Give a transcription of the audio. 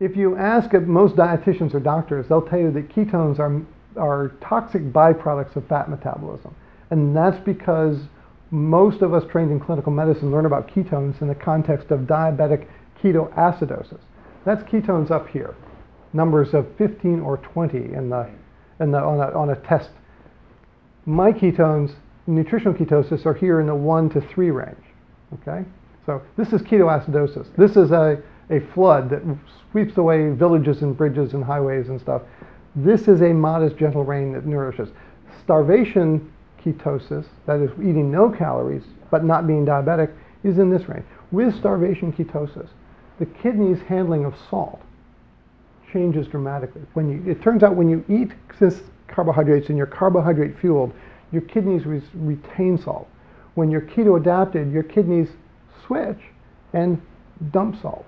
If you ask most dietitians or doctors, they'll tell you that ketones are, are toxic byproducts of fat metabolism. And that's because most of us trained in clinical medicine learn about ketones in the context of diabetic ketoacidosis. That's ketones up here, numbers of 15 or 20 in the, in the, on, a, on a test. My ketones, nutritional ketosis, are here in the 1 to 3 range. Okay? So this is ketoacidosis. This is a, a flood that sweeps away villages and bridges and highways and stuff. This is a modest, gentle rain that nourishes. Starvation ketosis, that is eating no calories but not being diabetic, is in this range. With starvation ketosis, the kidney's handling of salt changes dramatically. When you, it turns out when you eat carbohydrates and you're carbohydrate fueled, your kidneys re retain salt. When you're keto adapted, your kidneys switch and dump salt.